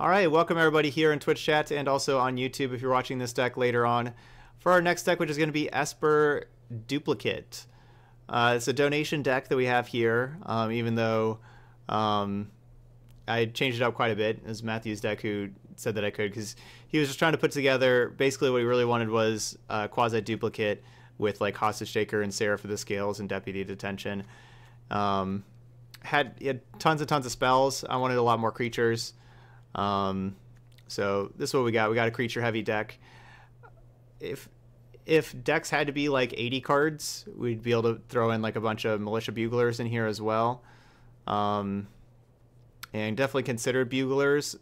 All right, welcome everybody here in Twitch chat and also on YouTube if you're watching this deck later on. For our next deck, which is going to be Esper Duplicate. Uh, it's a donation deck that we have here, um, even though um, I changed it up quite a bit. It was Matthew's deck who said that I could because he was just trying to put together. Basically, what he really wanted was a quasi duplicate with like hostage taker and Seraph of the Scales and Deputy Detention. Um, had, had tons and tons of spells. I wanted a lot more creatures. Um, so this is what we got. We got a creature heavy deck. If if decks had to be like 80 cards, we'd be able to throw in like a bunch of militia buglers in here as well. Um, and definitely consider buglers.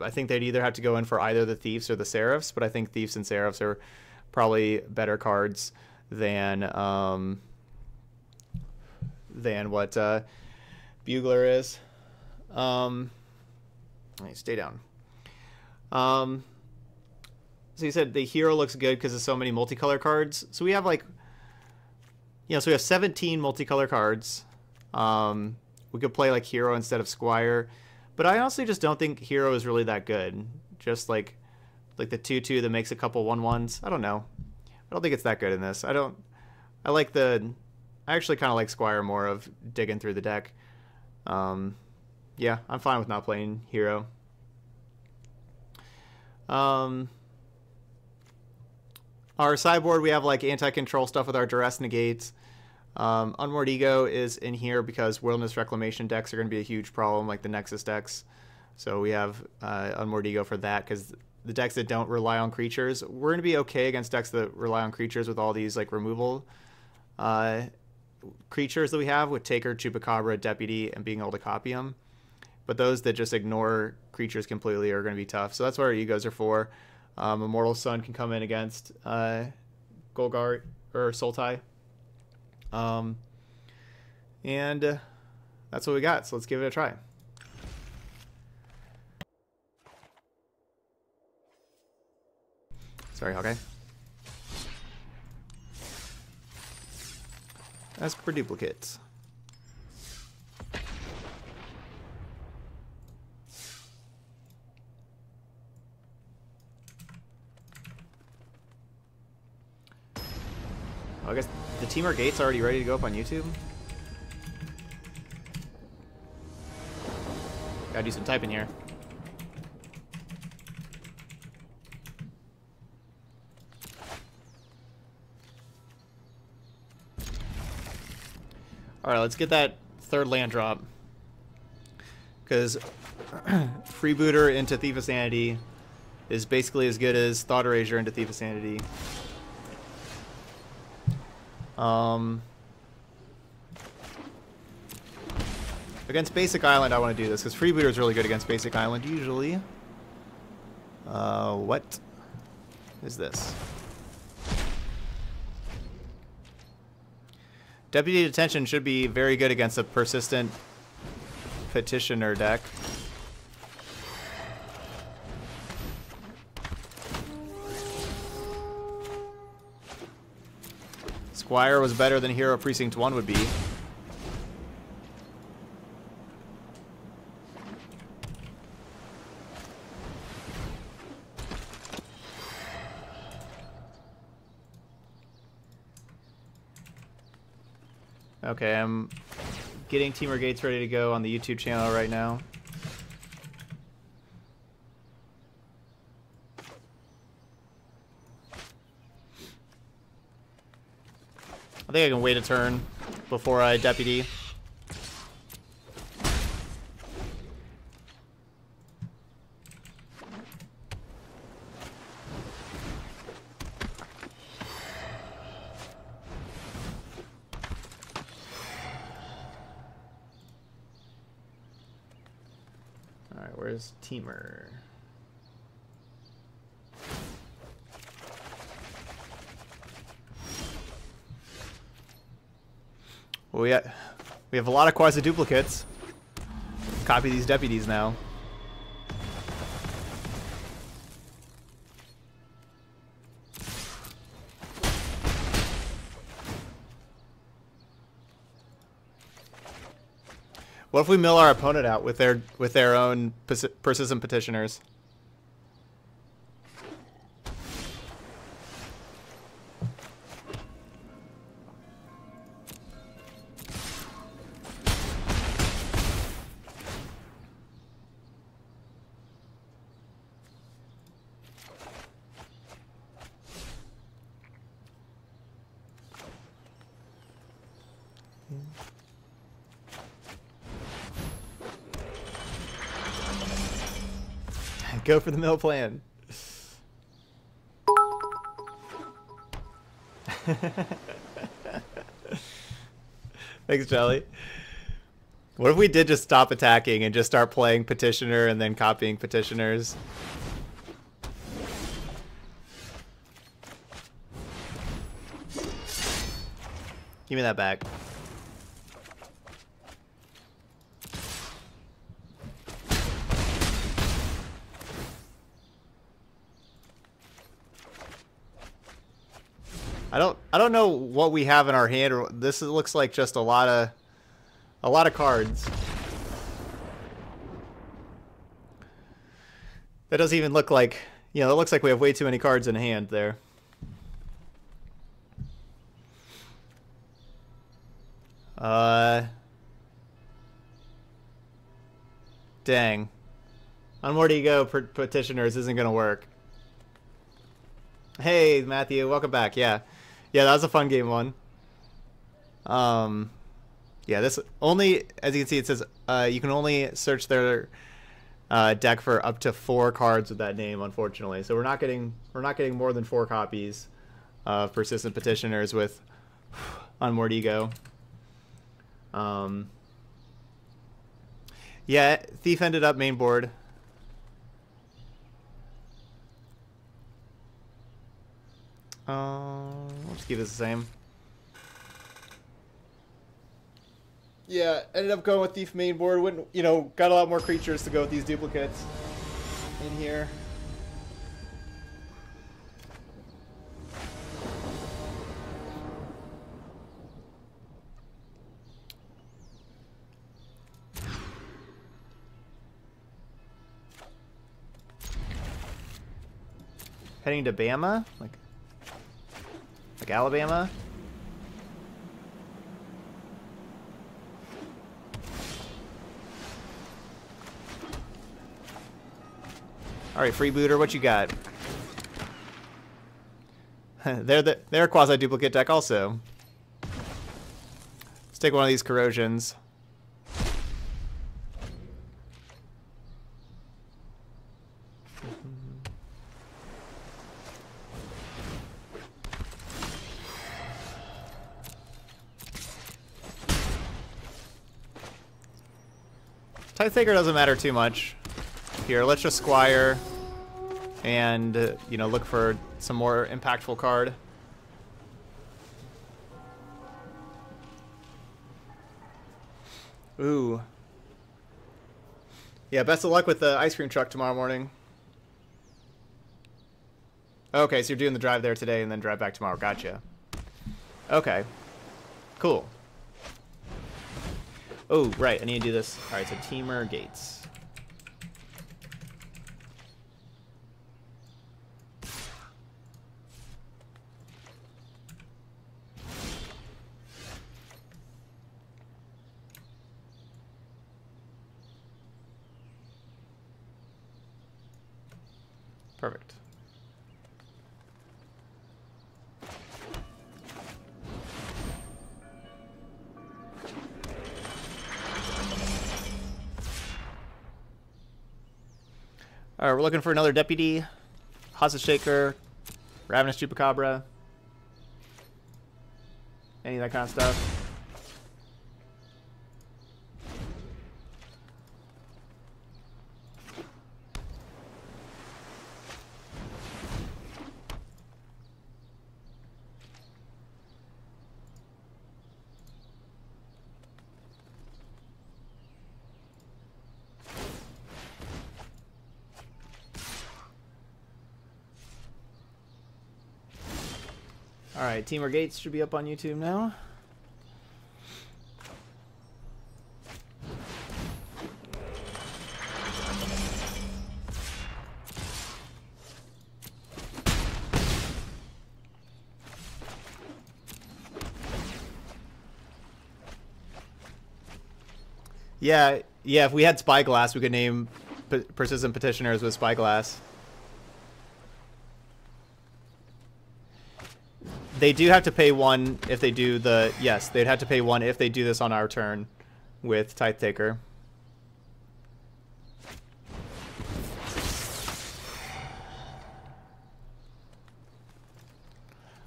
I think they'd either have to go in for either the thieves or the seraphs, but I think thieves and seraphs are probably better cards than um, than what uh, bugler is. Um, stay down. Um, so you said the hero looks good because there's so many multicolor cards. So we have like, you know, so we have 17 multicolor cards. Um, we could play like hero instead of squire, but I honestly just don't think hero is really that good. Just like, like the two two that makes a couple one ones. I don't know. I don't think it's that good in this. I don't. I like the. I actually kind of like squire more of digging through the deck. Um, yeah, I'm fine with not playing hero. Um, our sideboard, we have like anti-control stuff with our duress negates. Um, Unmoored Ego is in here because Wilderness Reclamation decks are going to be a huge problem, like the Nexus decks. So we have uh, Unmoored Ego for that because the decks that don't rely on creatures, we're going to be okay against decks that rely on creatures with all these like removal uh, creatures that we have with Taker, Chupacabra, Deputy, and being able to copy them. But those that just ignore creatures completely are going to be tough. So that's what our egos are for. Um, Immortal Sun can come in against uh, Golgari or Sultai. Um, and uh, that's what we got. So let's give it a try. Sorry, okay. Esper duplicates. I Temur Gate's already ready to go up on YouTube. Gotta do some typing here. Alright, let's get that third land drop. Because Freebooter into Thief of Sanity is basically as good as Thought Erasure into Thief of Sanity. Um, against Basic Island, I want to do this, because Freebooter is really good against Basic Island, usually. Uh, what is this? Deputy Detention should be very good against a persistent petitioner deck. Squire was better than Hero Precinct 1 would be. Okay, I'm getting Temur Gates ready to go on the YouTube channel right now. I think I can wait a turn before I deputy. Alright, where's Temur? Well, we, we have a lot of quasi duplicates. Copy these deputies now. What if we mill our opponent out with their with their own persistent petitioners? Go for the mill plan. Thanks, Jelly. What if we did just stop attacking and just start playing Petitioner and then copying Petitioners? Give me that back. I don't know what we have in our hand. This looks like just a lot of a lot of cards. That doesn't even look like, you know, it looks like we have way too many cards in hand there. Uh Dang. On where do you go, petitioners isn't going to work. Hey, Matthew, welcome back. Yeah. Yeah, that was a fun game one. Um, yeah, this only, as you can see, it says uh, you can only search their uh, deck for up to four cards with that name, unfortunately. So we're not getting we're not getting more than four copies of persistent petitioners with Unmoored Ego. Um, yeah, Thief ended up main board. Um, we'll just keep it the same. Yeah, ended up going with Thief main board. Wouldn't you know? Got a lot more creatures to go with these duplicates in here. Heading to Bama? Like like Alabama? Alright, freebooter, what you got? they're the they're a quasi duplicate deck also. Let's take one of these corrosions. Tithe Taker doesn't matter too much. Here, let's just Squire and, uh, you know, look for some more impactful card. Ooh. Yeah, best of luck with the ice cream truck tomorrow morning. Okay, so you're doing the drive there today and then drive back tomorrow. Gotcha. Okay. Cool. Oh, right, I need to do this. Alright, so Temur Gates. Perfect. Alright, we're looking for another deputy. Hostage Taker. Ravenous Chupacabra. Any of that kind of stuff. Alright, Temur Gates should be up on YouTube now. Yeah, yeah, if we had Spyglass, we could name Persistent Petitioners with Spyglass. They do have to pay one if they do the yes. They'd have to pay one if they do this on our turn with Tithe Taker.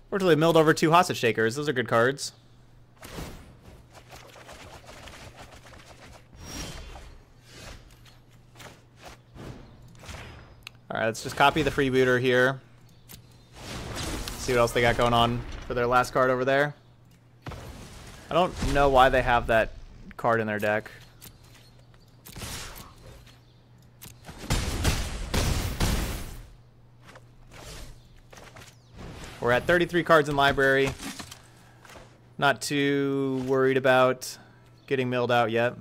Fortunately, milled over two hostage takers. Those are good cards. Alright, let's just copy the freebooter here. See what else they got going on for their last card over there. I don't know why they have that card in their deck. We're at 33 cards in library. Not too worried about getting milled out yet.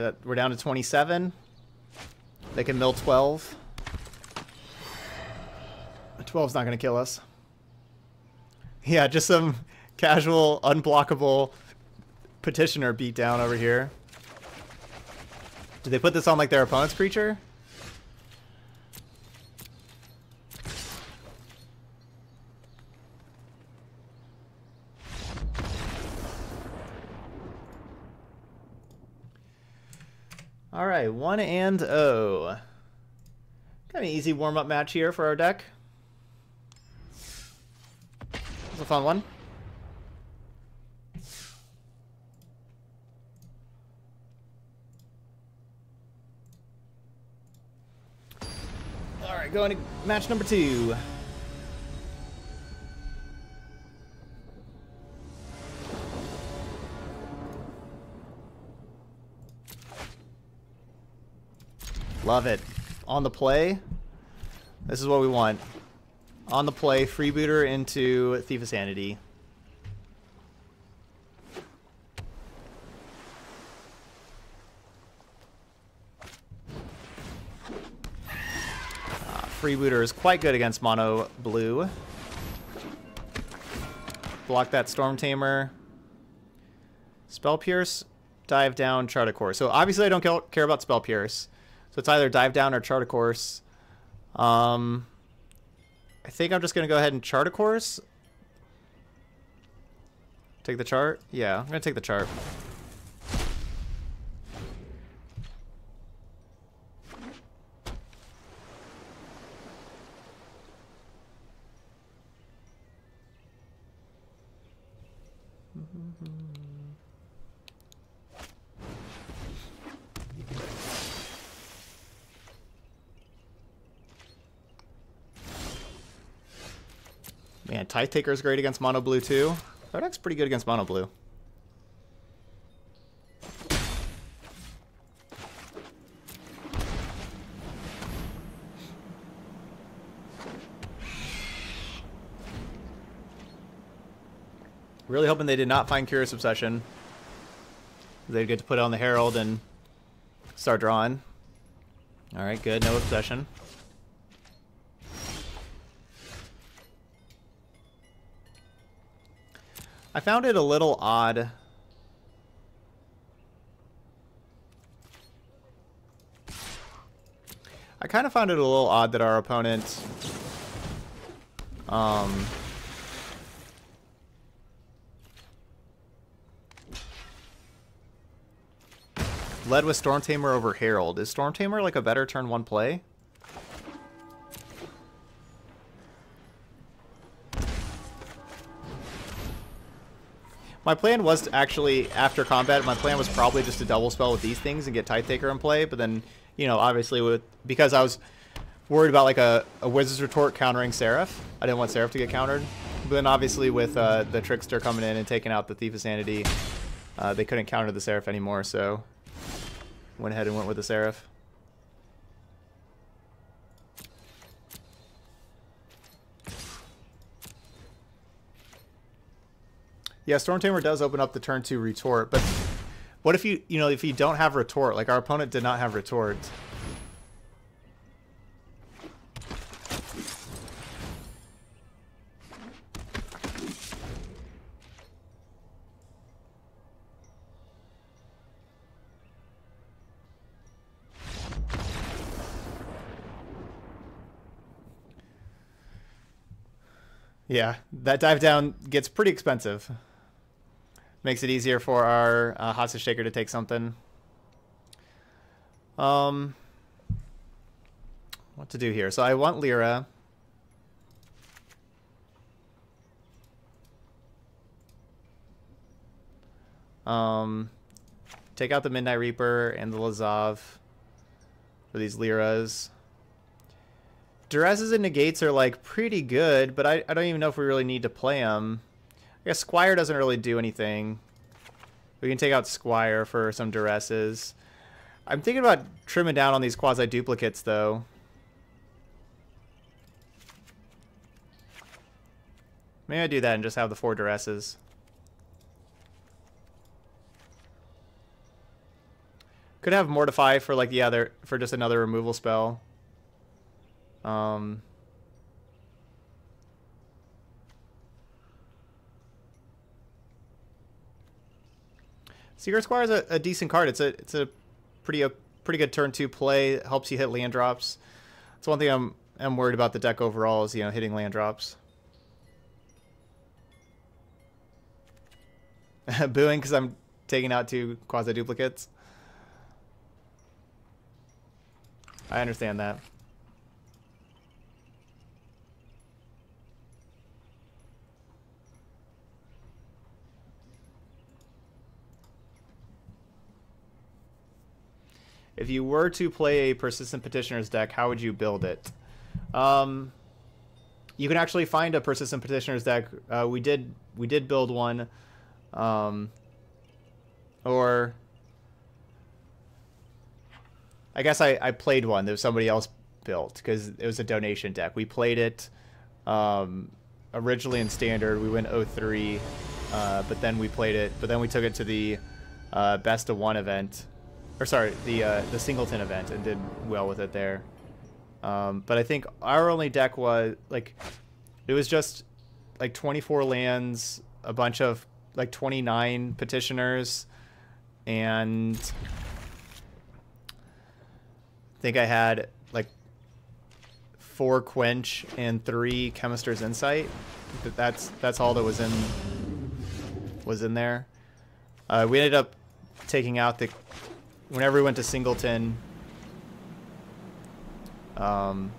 That, we're down to 27. They can mill 12. 12's not going to kill us. Yeah, just some casual, unblockable petitioner beatdown over here. Did they put this on like their opponent's creature? All right, one and oh. Kind of easy warm-up match here for our deck. It's a fun one. All right, going to match number two. Love it. On the play. This is what we want. On the play, freebooter into Thief of Sanity. Uh, freebooter is quite good against mono blue. Block that Storm Tamer. Spell Pierce, dive down, chart a course. So obviously I don't care about Spell Pierce. So it's either dive down or chart a course. Um, I think I'm just going to go ahead and chart a course. Take the chart? Yeah, I'm going to take the chart. Taker is great against Mono Blue too. Deck's pretty good against Mono Blue. Really hoping they did not find Curious Obsession. They'd get to put on the Herald and start drawing. Alright, good. No Obsession. I found it a little odd. I kind of found it a little odd that our opponent um, led with Storm Tamer over Herald. Is Storm Tamer like a better turn one play? My plan was to actually, after combat, my plan was probably just to double spell with these things and get Tithe Taker in play, but then, you know, obviously with because I was worried about like a, a Wizard's Retort countering Seraph. I didn't want Seraph to get countered. But then obviously with uh, the Trickster coming in and taking out the Thief of Sanity, uh, they couldn't counter the Seraph anymore, so went ahead and went with the Seraph. Yeah, Storm Tamer does open up the turn 2 retort, but What if you, you know, if you don't have retort? Like our opponent did not have retort. Yeah, that dive down gets pretty expensive. Makes it easier for our uh, hostage taker to take something. Um, what to do here? So I want Lyra. Um, take out the Midnight Reaper and the Lazav for these Lyras. Duresses and negates are like pretty good, but I, I don't even know if we really need to play them. Guess Squire doesn't really do anything. We can take out Squire for some duresses. I'm thinking about trimming down on these quasi-duplicates, though. Maybe I do that and just have the four duresses. Could have Mortify for like the other for just another removal spell. Um, Secret Squire is a, a, decent card. It's a it's a pretty a pretty good turn two play. It helps you hit land drops. It's one thing I'm I'm worried about the deck overall is you know hitting land drops. Booing because I'm taking out two quasi duplicates. I understand that. If you were to play a Persistent Petitioner's deck, how would you build it? Um, you can actually find a Persistent Petitioner's deck. Uh, we did we did build one, um, or I guess I, I played one that somebody else built because it was a donation deck. We played it um, originally in standard. We went 03, uh, but then we played it. But then we took it to the uh, best of one event or sorry, the uh, the singleton event and did well with it there. Um, but I think our only deck was like it was just like 24 lands, a bunch of like 29 petitioners, and I think I had like four quench and three chemister's insight. That's that's all that was in was in there. Uh, we ended up taking out the whenever we went to Singleton, um,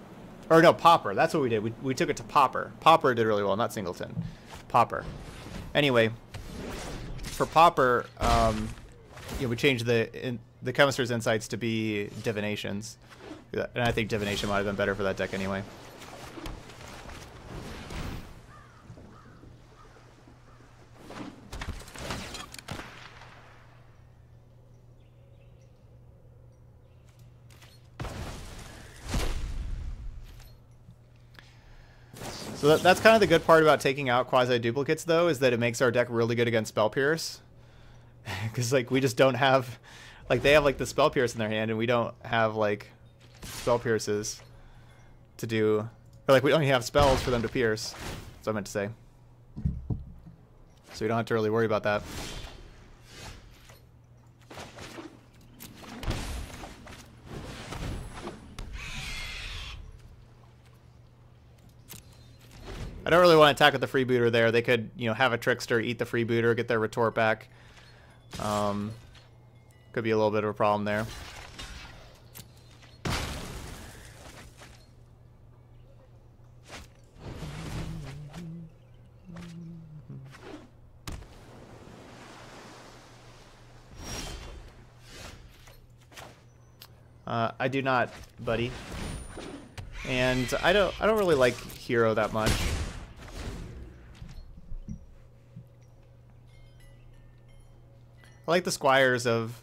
or no, Pauper. That's what we did. We, we took it to Pauper. Pauper did really well, not Singleton. Pauper. Anyway, for Pauper, um, you know, we changed the in, the Chemister's Insights to be Divinations. And I think Divination might have been better for that deck anyway. So that, that's kind of the good part about taking out quasi-duplicates, though, is that it makes our deck really good against Spell Pierce. Because, like, we just don't have... Like, they have, like, the Spell Pierce in their hand, and we don't have, like, Spell Pierces to do... Or, like, we don't have spells for them to pierce. That's what I meant to say. So we don't have to really worry about that. I don't really want to attack with the freebooter there. They could, you know, have a trickster, eat the freebooter, get their retort back. Um, could be a little bit of a problem there. Uh, I do not, buddy. And I don't I don't really like hero that much. I like the squires of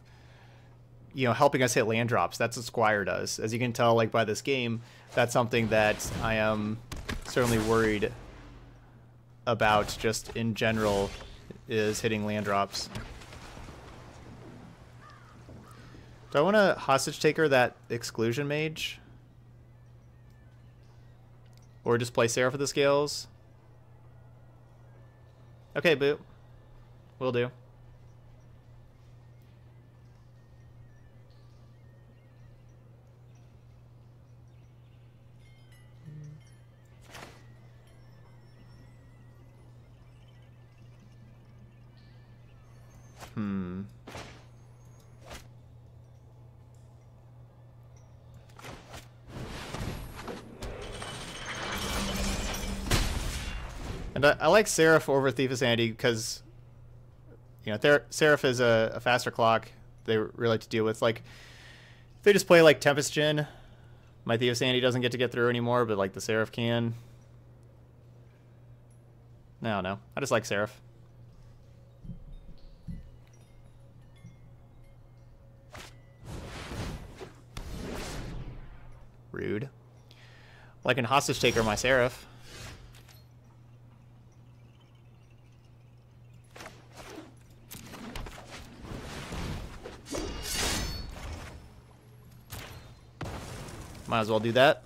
you know helping us hit land drops. That's what squire does. As you can tell, like by this game, that's something that I am certainly worried about. Just in general, is hitting land drops. Do I want to hostage taker that exclusion mage? Or just play Seraph of the Scales? Okay, boot. Will do. Hmm. And I, I like Seraph over Thief Sanity because, you know, Ther Seraph is a, a, faster clock they really like to deal with. Like, if they just play like Tempest Djinn, my Thief Sanity doesn't get to get through anymore, but like the Seraph can. No, no. I just like Seraph. Rude. Like an hostage taker, my Seraph. Might as well do that.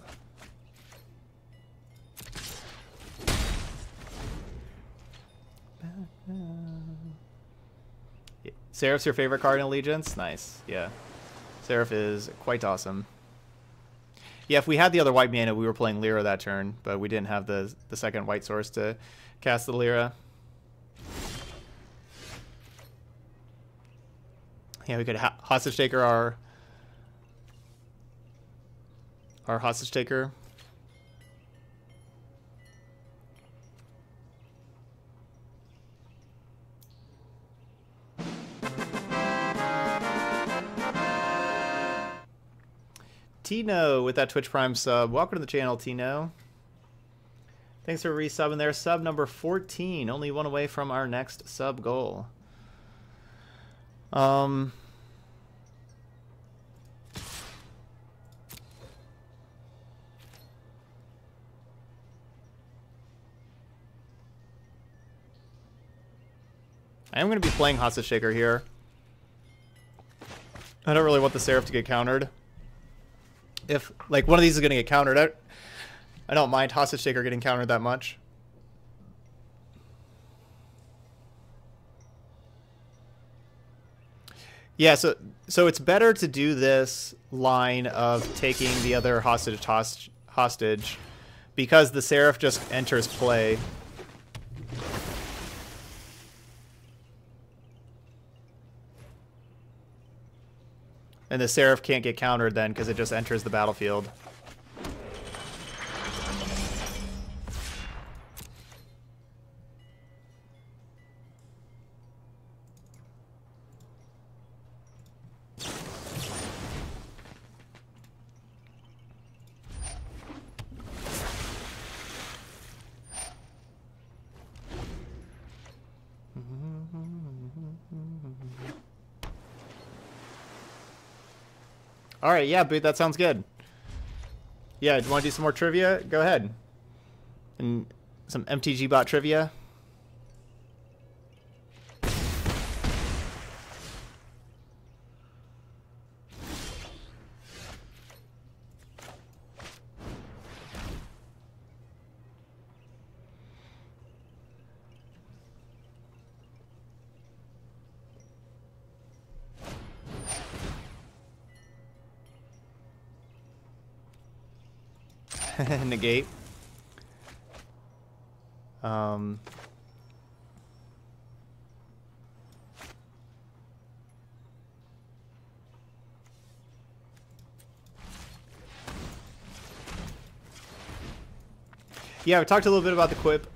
Seraph's your favorite card in Allegiance? Nice, yeah. Seraph is quite awesome. Yeah, if we had the other white mana, we were playing Lyra that turn, but we didn't have the the second white source to cast the Lyra. Yeah, we could ha hostage taker our our hostage taker. Tino with that Twitch Prime sub. Welcome to the channel, Tino. Thanks for resubbing there. Sub number 14. Only one away from our next sub goal. Um, I am going to be playing Hostage Taker here. I don't really want the Seraph to get countered if like one of these is going to get countered, I, I don't mind Hostage Taker getting countered that much. Yeah, so so it's better to do this line of taking the other hostage hostage because the Seraph just enters play And the Seraph can't get countered then because it just enters the battlefield. All right, yeah, but that sounds good. Yeah, do you want to do some more trivia? Go ahead. And some MTG bot trivia. Negate. Um, yeah, we talked a little bit about the Quip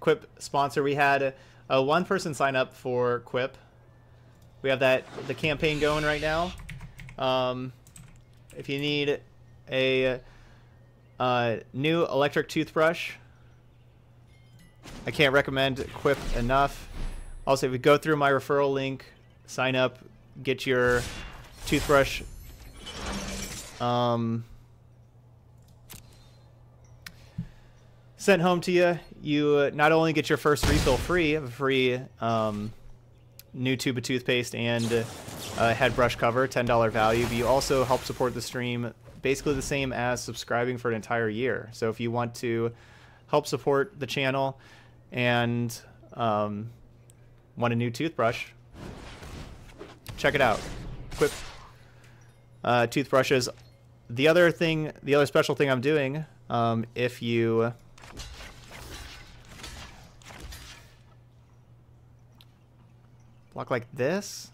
Quip sponsor. We had a one person sign up for Quip. We have that the campaign going right now. Um, if you need a uh, new electric toothbrush. I can't recommend Quip enough. Also, if you go through my referral link, sign up, get your toothbrush um, sent home to you. You uh, not only get your first refill free, a free um, new tube of toothpaste and uh, head brush cover, $10 value, but you also help support the stream basically the same as subscribing for an entire year. So if you want to help support the channel and um, want a new toothbrush, check it out. Quip uh, toothbrushes. The other thing, the other special thing I'm doing, um, if you block like this,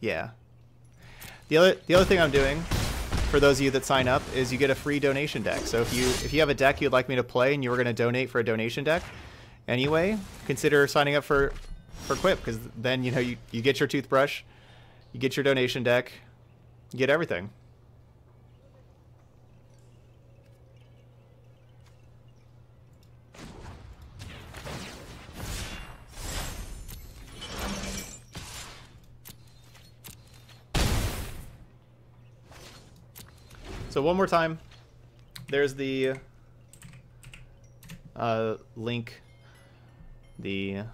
yeah. The other the other thing I'm doing for those of you that sign up is you get a free donation deck. So if you if you have a deck you'd like me to play and you were going to donate for a donation deck, anyway, consider signing up for for Quip because then you know you you get your toothbrush, you get your donation deck, you get everything. So one more time, there's the uh, link, the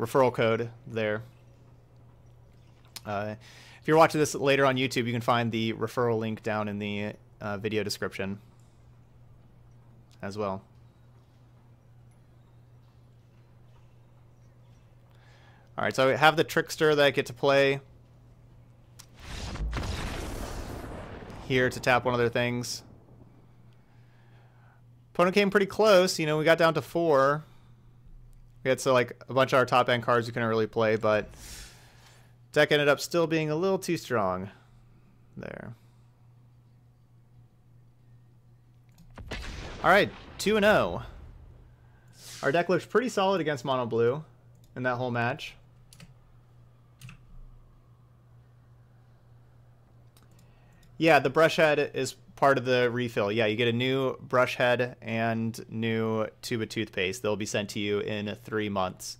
referral code there. Uh, if you're watching this later on YouTube, you can find the referral link down in the uh, video description as well. All right, so I have the Trickster that I get to play. Here to tap one of their things. Opponent came pretty close. You know, we got down to four. We had so like a bunch of our top end cards we couldn't really play, but deck ended up still being a little too strong there. All right, 2 and 0. Our deck looks pretty solid against Mono Blue in that whole match. Yeah, the brush head is part of the refill. Yeah, you get a new brush head and new tube of toothpaste. They'll be sent to you in three months.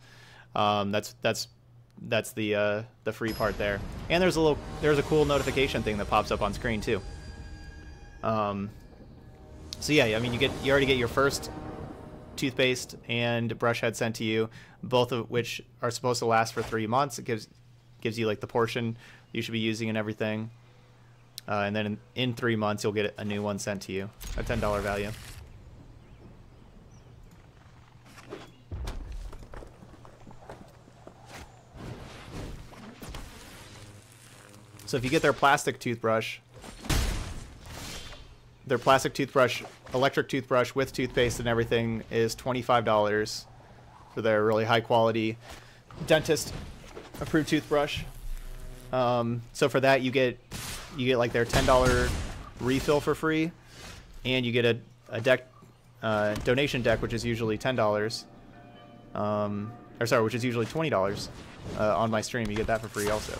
Um, that's that's that's the uh, the free part there. And there's a little there's a cool notification thing that pops up on screen too. Um, so yeah, I mean you get you already get your first toothpaste and brush head sent to you, both of which are supposed to last for three months. It gives gives you like the portion you should be using and everything. Uh, and then in, in, three months, you'll get a new one sent to you, a $10 value. So if you get their plastic toothbrush, their plastic toothbrush, electric toothbrush with toothpaste and everything is $25 for their really high quality dentist approved toothbrush. Um, so for that, you get you get like their $10 refill for free, and you get a, a deck uh, donation deck, which is usually $10. Um, or sorry, which is usually $20 uh, on my stream. You get that for free also.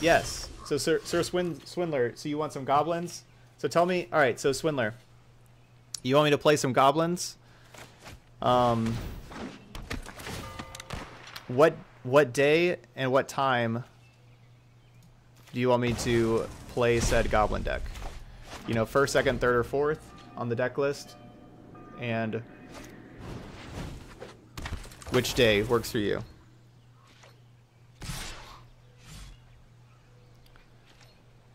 Yes. So Sir, Sir Swin Swindler, so you want some goblins? So tell me, all right, so Swindler, you want me to play some goblins? Um, what what day and what time do you want me to play said goblin deck? You know, first, second, third, or fourth on the deck list? And which day works for you?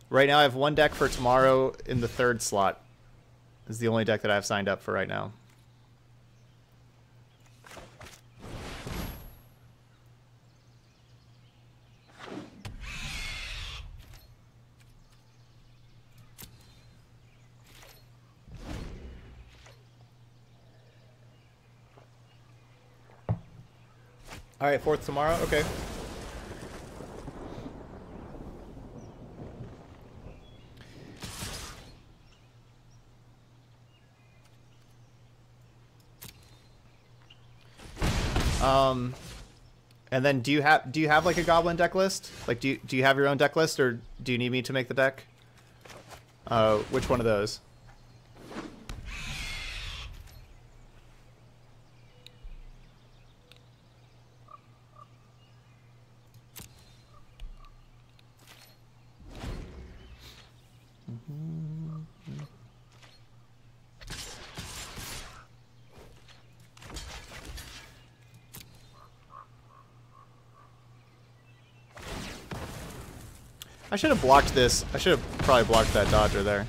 Right now I have one deck for tomorrow in the third slot. Is the only deck that I have signed up for right now. All right, fourth tomorrow. Okay. Um, and then do you have do you have like a goblin deck list? Like, do you do you have your own deck list, or do you need me to make the deck? Uh, which one of those? Should have blocked this. I should have probably blocked that dodger there.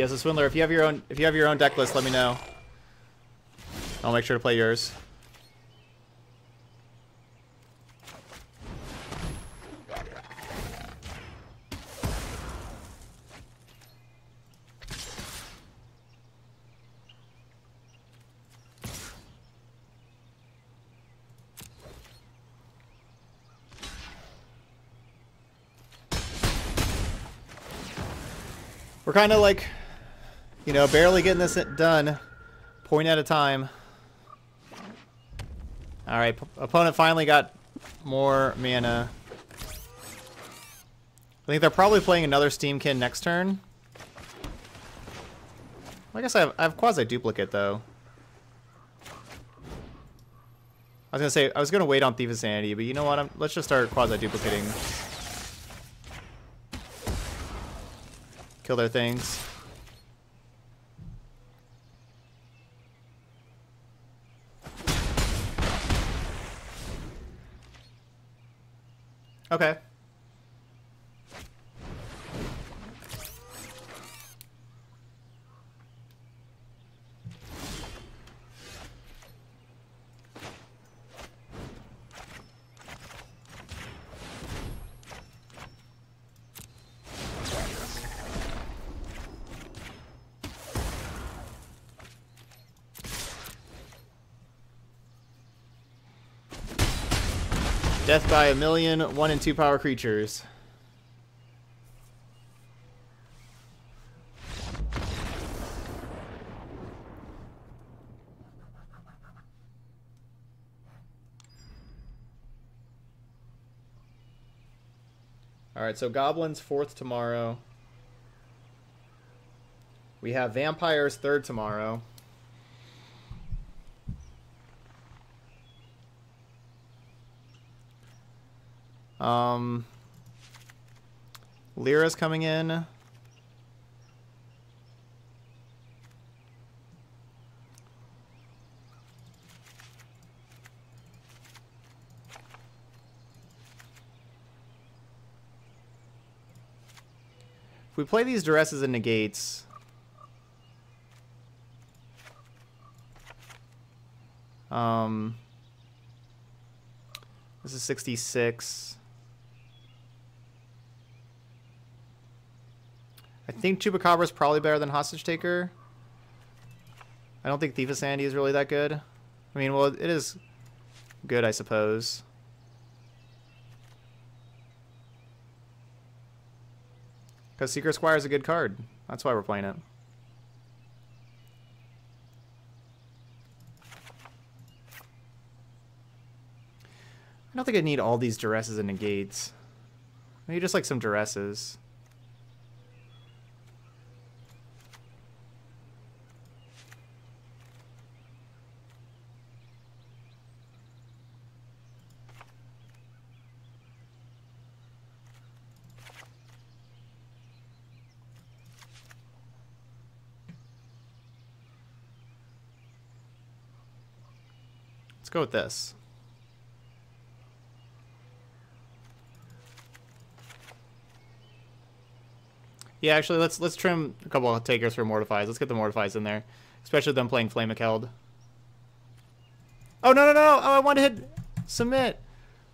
Yeah, so Swindler, if you have your own if you have your own deck list, let me know. I'll make sure to play yours. We're kind of like you know, barely getting this done. Point at a time. Alright, opponent finally got more mana. I think they're probably playing another Steamkin next turn. I guess I have, I have quasi-duplicate, though. I was gonna say, I was gonna wait on Thief of Sanity, but you know what, I'm, let's just start quasi-duplicating. Kill their things. Okay. Death by a million, one and two power creatures. Alright, so Goblins fourth tomorrow. We have Vampires third tomorrow. Um, Lyra's coming in. If we play these duresses and negates, um, this is 66. Think Chupacabra is probably better than Hostage Taker. I don't think Thief of Sanity is really that good. I mean, well, it is good, I suppose. Because Secret Squire is a good card. That's why we're playing it. I don't think I need all these duresses and negates. Maybe just like some duresses. Go with this. Yeah, actually, let's let's trim a couple of takers for Mortifies. Let's get the Mortifies in there, especially them playing Flame of Keld. Oh no no no! Oh, I wanted to hit submit.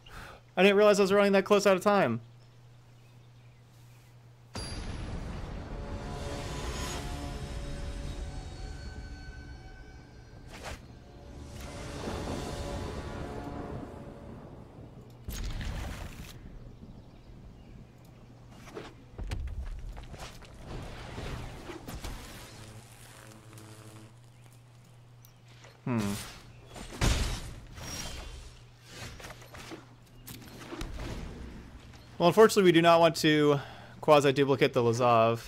I didn't realize I was running that close out of time. Well, unfortunately, we do not want to quasi-duplicate the Lazav.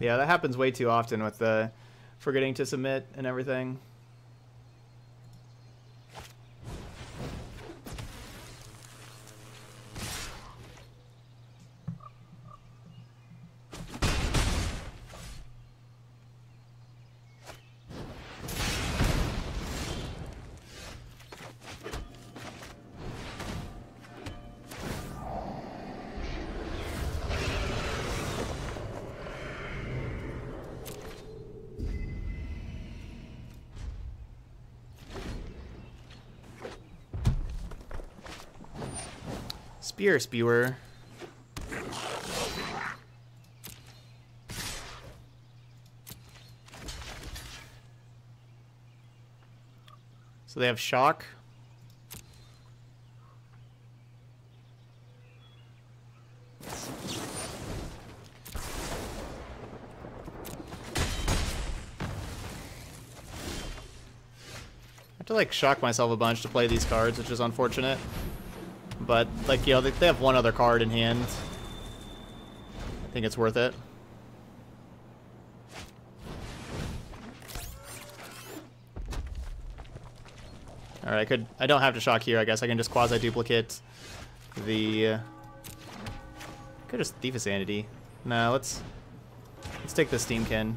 Yeah, that happens way too often with the forgetting to submit and everything. Spear Spewer. So they have Shock. I have to like shock myself a bunch to play these cards, which is unfortunate. But, like, you know, they, have one other card in hand. I think it's worth it. Alright, I could... I don't have to shock here, I guess. I can just quasi-duplicate the... Uh, could just Thief of Sanity. No, let's... Let's take the Steamkin.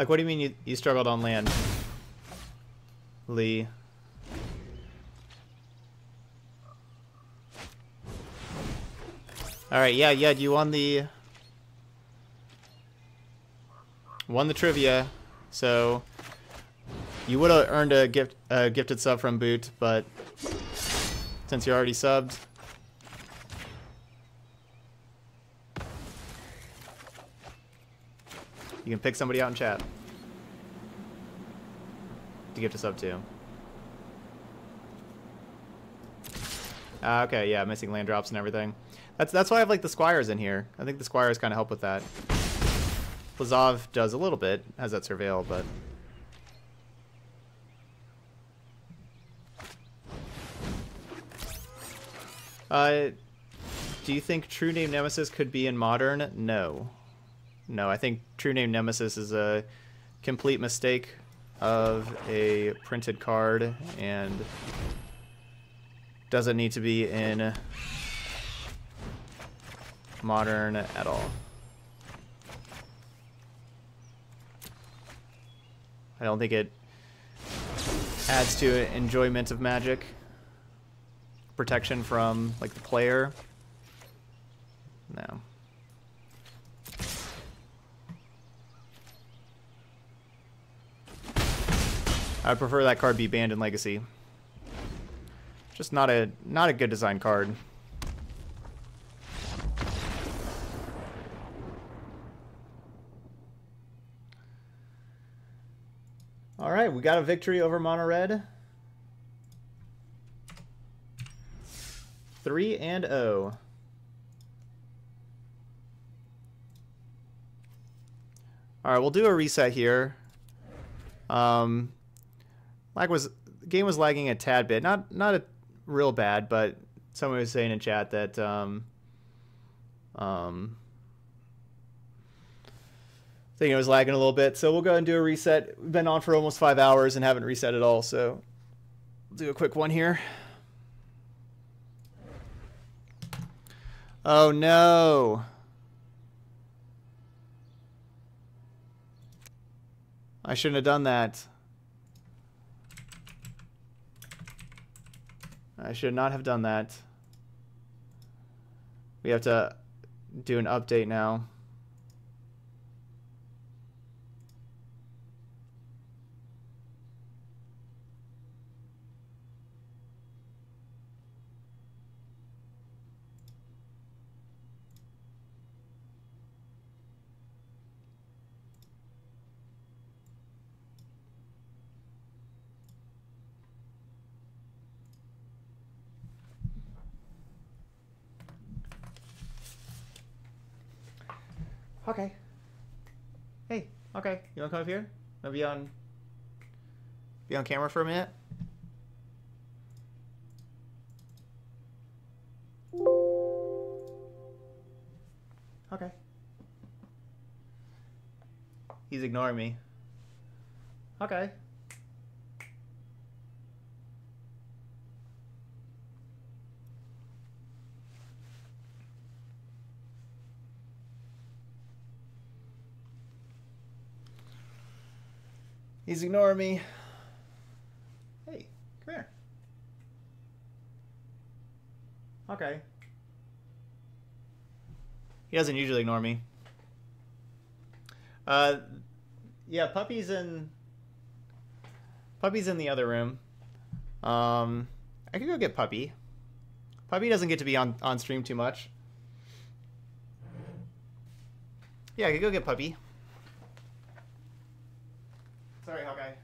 Like, what do you mean you, you struggled on land? Lee. Alright, yeah, yeah, you won the... Won the trivia, so... You would have earned a gift, a gifted sub from Boot, but... Since you're already subbed... You can pick somebody out in chat. To gift a sub to. Uh, okay, yeah, missing land drops and everything. That's that's why I have like the squires in here. I think the squires kind of help with that. Lazav does a little bit, has that surveil, but Uh, do you think True Name Nemesis could be in Modern? No. No, I think True Name Nemesis is a complete mistake of a printed card and doesn't need to be in modern at all. I don't think it adds to enjoyment of magic. Protection from like the player. No. I prefer that card be banned in Legacy. Just not a not a good design card. All right, we got a victory over Mono Red. 3 and 0. All right, we'll do a reset here. Um, Lag was game was lagging a tad bit, not not a real bad, but someone was saying in chat that um, um, it was lagging a little bit. So we'll go and do a reset. We've been on for almost five hours and haven't reset at all, so we'll do a quick one here. Oh no. I shouldn't have done that. I should not have done that. We have to do an update now. Okay. Hey, okay. You wanna come up here? Wanna be on be on camera for a minute? Okay. He's ignoring me. Okay. He's ignoring me. Hey, come here. Okay. He doesn't usually ignore me. Uh, yeah, puppy's in. Puppy's in the other room. Um, I could go get puppy. Puppy doesn't get to be on on stream too much. Yeah, I could go get puppy. Sorry, Hawkeye.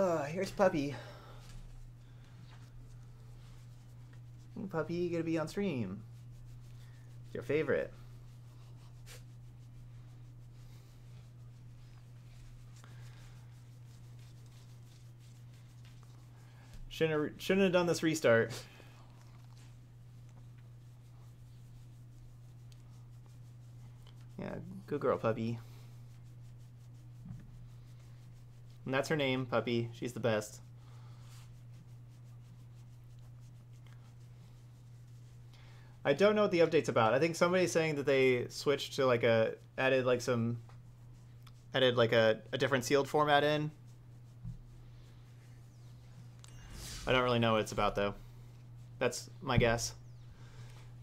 Uh, here's Puppy. Puppy, gonna be on stream. Your favorite. Shouldn't shouldn't have done this restart. Yeah, good girl, puppy. And that's her name, Puppy. She's the best. I don't know what the update's about. I think somebody's saying that they switched to like a added like some added like a, a different sealed format in. I don't really know what it's about though. That's my guess.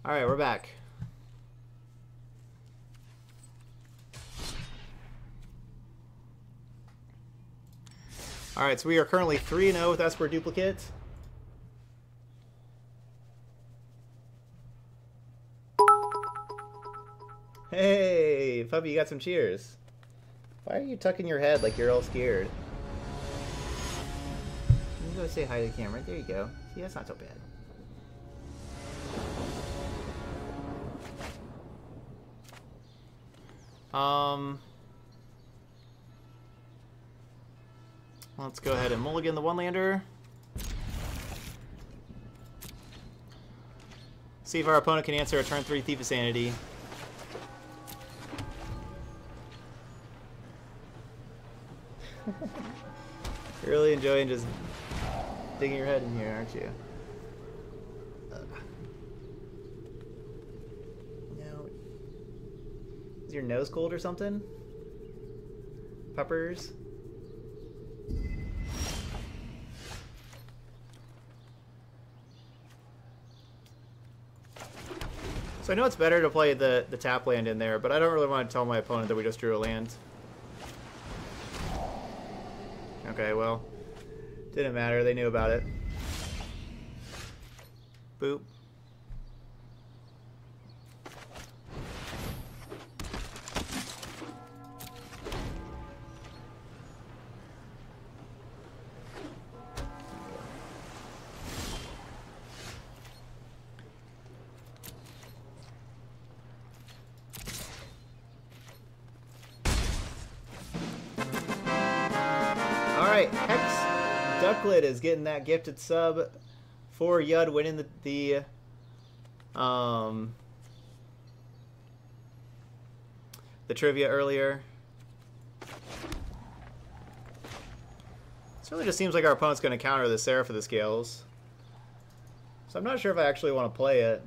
All right, we're back. All right, so we are currently 3-0 with Esper Duplicate. Hey, puppy, you got some cheers. Why are you tucking your head like you're all scared? You go say hi to the camera. There you go. See, that's not so bad. Um... Let's go ahead and mulligan the one-lander. See if our opponent can answer a turn 3 Thief of Sanity. You're really enjoying just digging your head in here, aren't you? Is your nose cold or something? Peppers? So I know it's better to play the, the tap land in there, but I don't really want to tell my opponent that we just drew a land. Okay, well, didn't matter. They knew about it. Boop. Is getting that gifted sub for Yud winning the, the um the trivia earlier. This really just seems like our opponent's going to counter the Seraph of the Scales. So I'm not sure if I actually want to play it.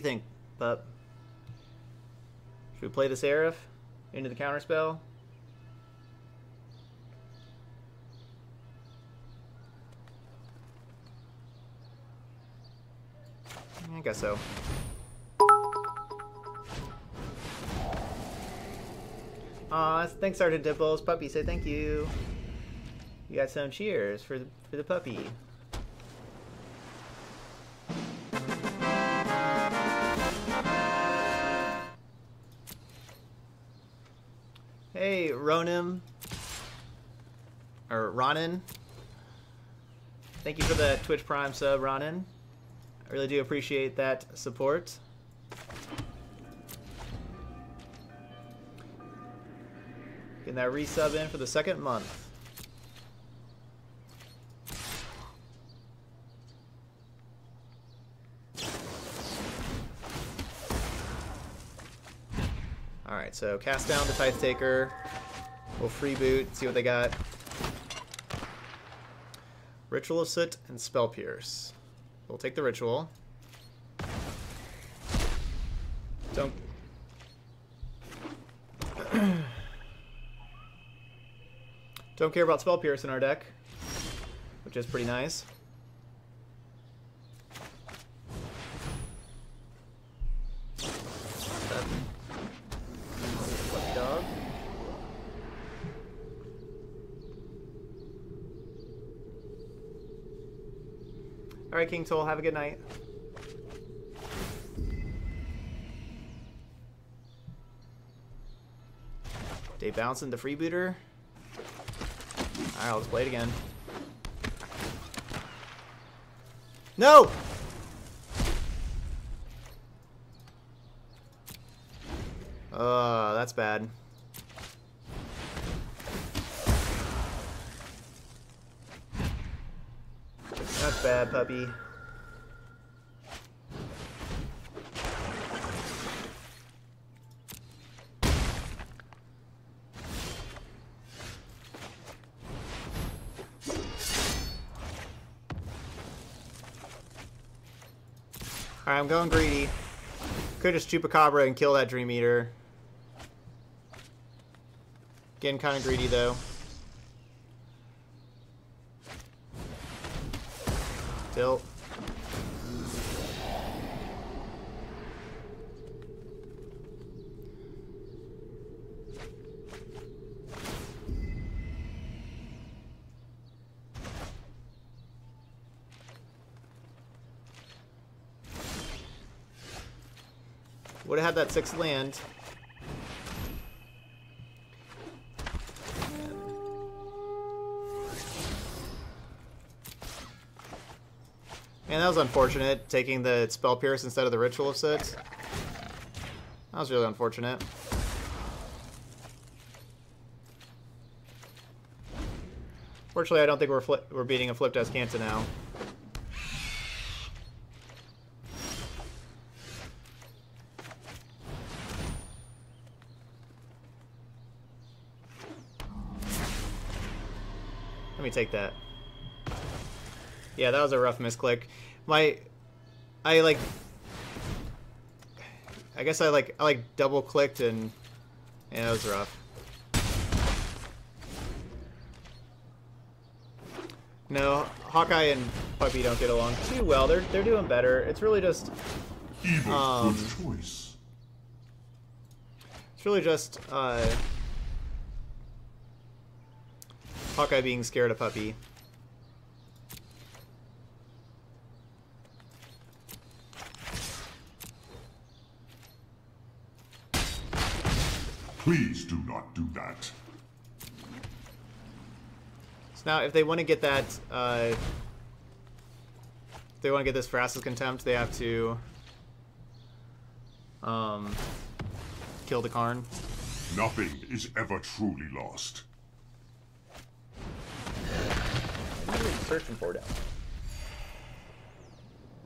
you think, Pup? Should we play this Arif into the counterspell? I guess so. Aw, thanks, Sergeant Dimples. Puppy, say thank you. You got some cheers for the, for the puppy. Ronim. Or Ronin. Thank you for the Twitch Prime sub, Ronin. I really do appreciate that support. Getting that resub in for the second month. Alright, so cast down the Tithe Taker. We'll freeboot, see what they got. Ritual of Soot and Spell Pierce. We'll take the ritual. Don't... Don't care about Spell Pierce in our deck, which is pretty nice. Alright, King Toll, have a good night. Day bouncing the freebooter. Alright, let's play it again. No! Uh, that's bad. Bad, puppy. Alright, I'm going greedy. Could just Chupacabra and kill that Dream Eater. Getting kind of greedy, though. Tilt. Would have had that sixth land. Man, that was unfortunate, taking the Spell Pierce instead of the Ritual of Soot. That was really unfortunate. Fortunately, I don't think we're we're beating a Flip Descanta now. Let me take that. Yeah, that was a rough misclick. My, I like, I guess I like, I like double clicked and, yeah, that was rough. No, Hawkeye and Puppy don't get along too well. They're they're doing better. It's really just, Evil um, choice. it's really just uh, Hawkeye being scared of Puppy. Please do not do that. So now, if they want to get that, uh, if they want to get this for Acid Contempt, they have to um, kill the Karn. Nothing is ever truly lost. What are you searching for down?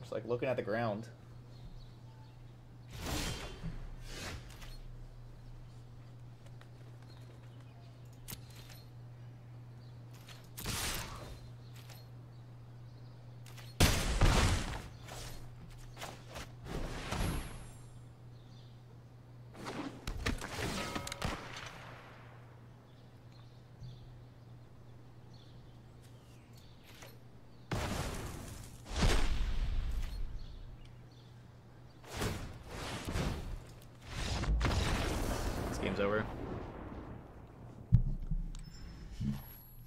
Just like looking at the ground.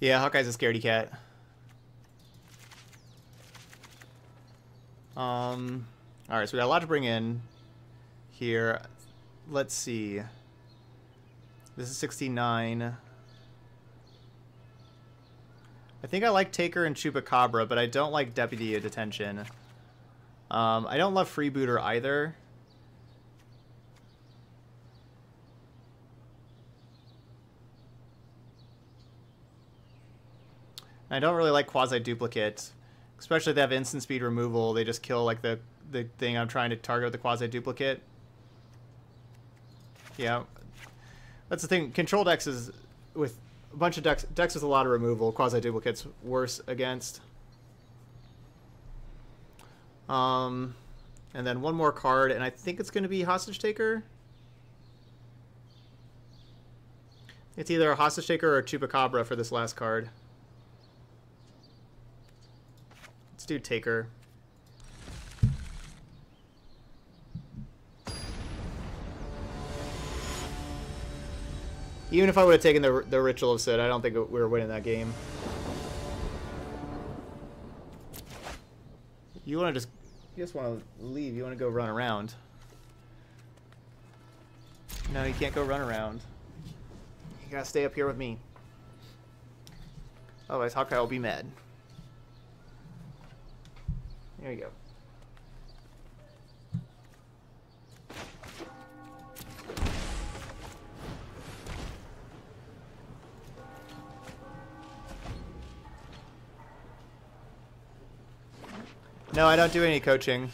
Yeah, Hawkeye's a scaredy cat. Um, all right, so we got a lot to bring in here. Let's see. This is 69. I think I like Taker and Chupacabra, but I don't like Deputy of Detention. Um, I don't love Freebooter either. I don't really like quasi duplicate, especially if they have instant speed removal. They just kill like the the thing I'm trying to target with the quasi duplicate. Yeah, that's the thing. Control decks is with a bunch of decks decks with a lot of removal. Quasi duplicates worse against. Um, and then one more card, and I think it's going to be hostage taker. It's either a hostage taker or a chupacabra for this last card. Let's do Taker. Even if I would have taken the, the Ritual of Soot, I don't think we were winning that game. You want to just... You just want to leave. You want to go run around. No, you can't go run around. You gotta stay up here with me. Otherwise, Hawkeye will be mad. There you go. No, I don't do any coaching.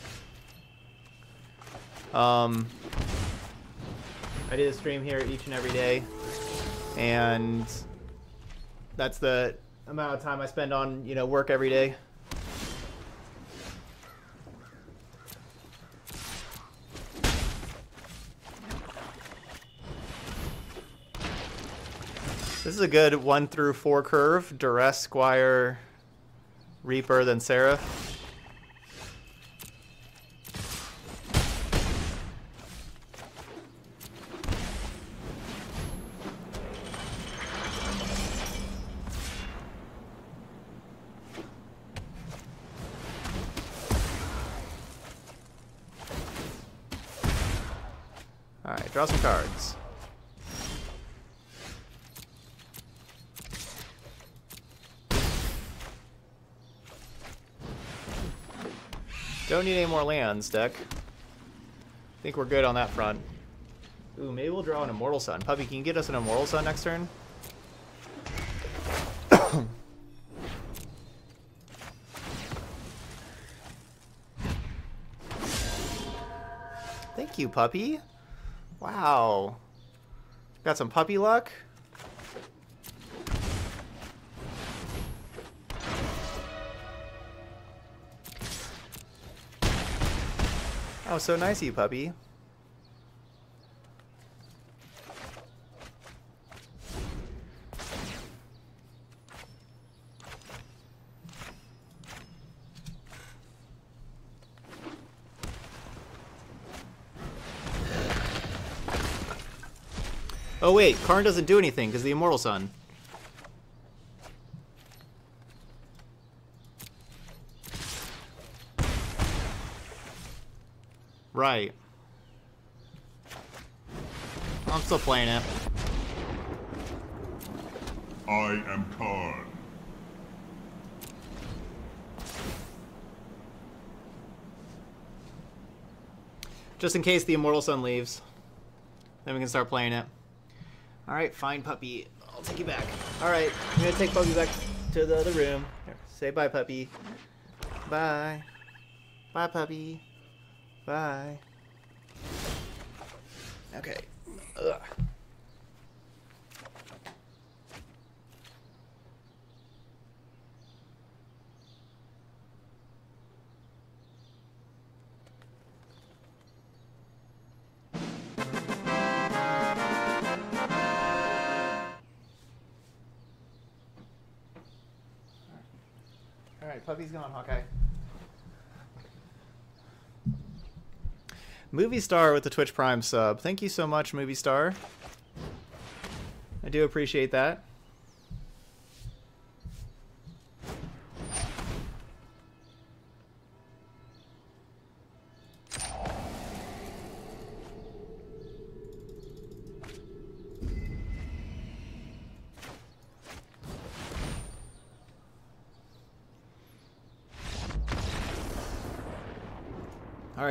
Um, I do the stream here each and every day, and that's the amount of time I spend on, you know, work every day. This is a good one through four curve. Duress, Squire, Reaper, then Seraph. Lands, deck. I think we're good on that front. Ooh, maybe we'll draw an Immortal Sun. Puppy, can you get us an Immortal Sun next turn? Thank you, puppy. Wow. Got some puppy luck? Oh, so nice you, puppy. Oh wait, Karn doesn't do anything because the Immortal Sun. Right. I'm still playing it. I am Karn. Just in case the Immortal Sun leaves. Then we can start playing it. Alright, fine, puppy. I'll take you back. Alright, I'm gonna take puppy back to the other room. Here, say bye, puppy. Bye. Bye, puppy. Bye. Okay. Ugh. Alright, puppy's gone, Hawkeye. Movie Star with the Twitch Prime sub. Thank you so much, Movie Star. I do appreciate that.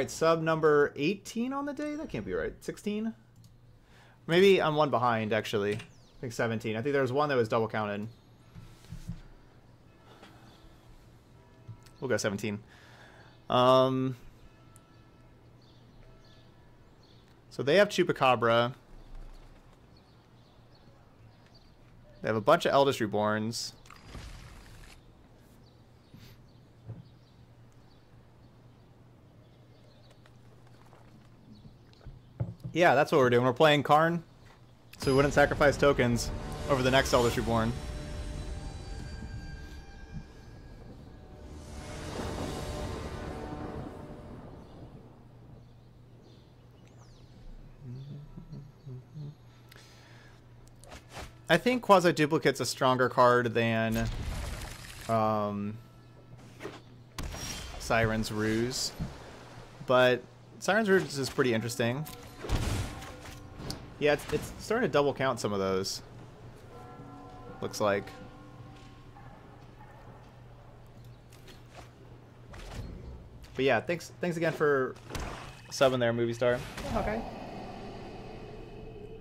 Right, sub number 18 on the day? That can't be right. 16? Maybe I'm one behind, actually. I think 17. I think there was one that was double counted. We'll go 17. Um, so they have Chupacabra. They have a bunch of Eldest Reborns. Yeah, that's what we're doing. We're playing Karn, so we wouldn't sacrifice tokens over the next Eldest Reborn. I think Quasi Duplicate's a stronger card than um, Siren's Ruse, but Siren's Ruse is pretty interesting. Yeah, it's, it's starting to double count some of those. Looks like. But yeah, thanks thanks again for subbing there, Movie Star. Okay.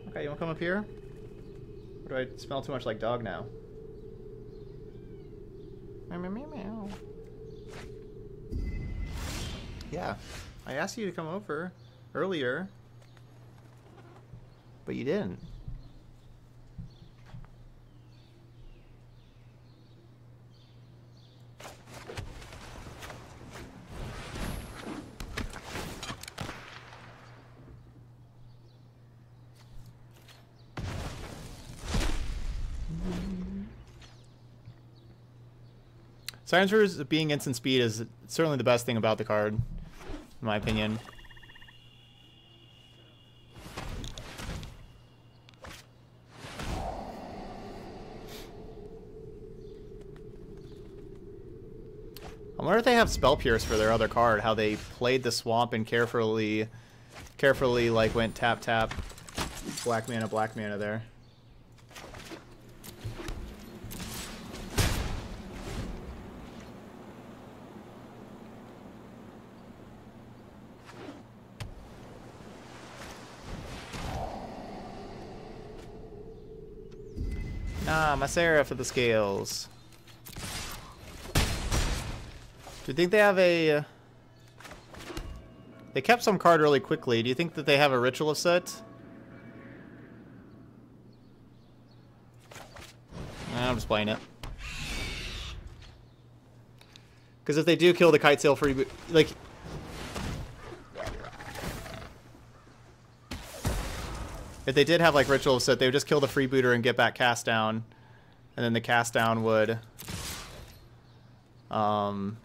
Okay, you wanna come up here? Or do I smell too much like dog now? Meow, meow, meow, meow. Yeah, I asked you to come over earlier. But you didn't. Silencer's being instant speed is certainly the best thing about the card, in my opinion. I wonder if they have Spell Pierce for their other card, how they played the swamp and carefully carefully like went tap tap black mana black mana there. Ah, my Seraph of the Scales. Do you think they have a... Uh, they kept some card really quickly. Do you think that they have a Ritual set? I'm just playing it. Because if they do kill the Kitesail free... Like... If they did have, like, Ritual set, they would just kill the freebooter and get back cast down. And then the cast down would... Um...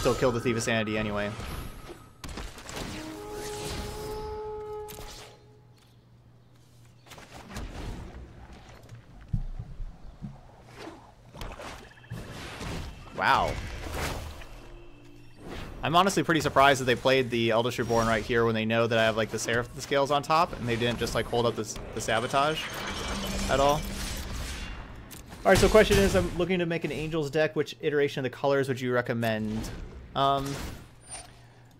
still kill the Thief of Sanity anyway. Wow. I'm honestly pretty surprised that they played the Eldest Reborn right here when they know that I have like the Seraph the Scales on top and they didn't just like hold up this, the Sabotage at all. Alright, so question is, I'm looking to make an Angels deck. Which iteration of the colors would you recommend? Um,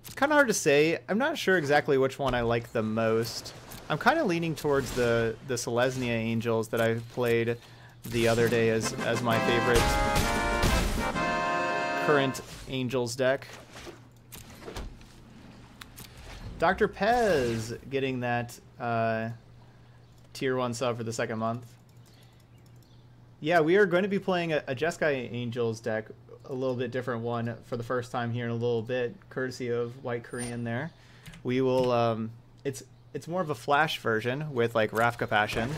it's kind of hard to say. I'm not sure exactly which one I like the most. I'm kind of leaning towards the, the Selesnya Angels that I played the other day as, as my favorite current Angels deck. Dr. Pez getting that uh, tier 1 sub for the second month. Yeah, we are going to be playing a, a Jeskai Angels deck, a little bit different one for the first time here in a little bit, courtesy of White Korean there. We will, um, it's it's more of a flash version with like Raff Capashen.